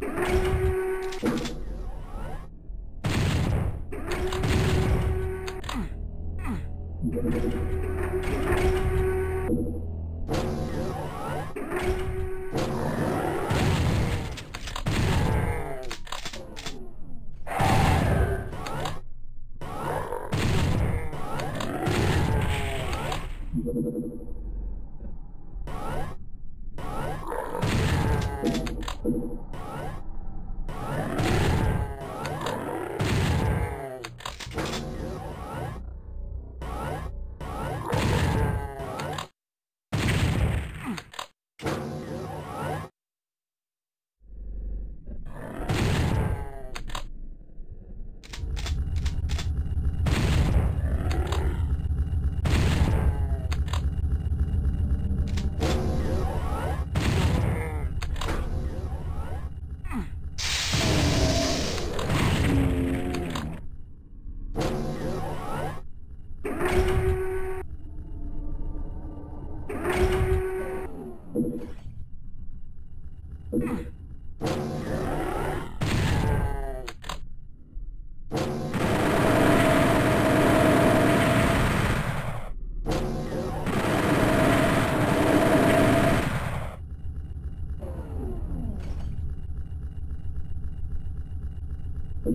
Thank you.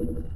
You